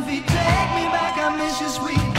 comfy. Take me back, I miss you, sweet.